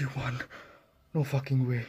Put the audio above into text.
you won. No fucking way.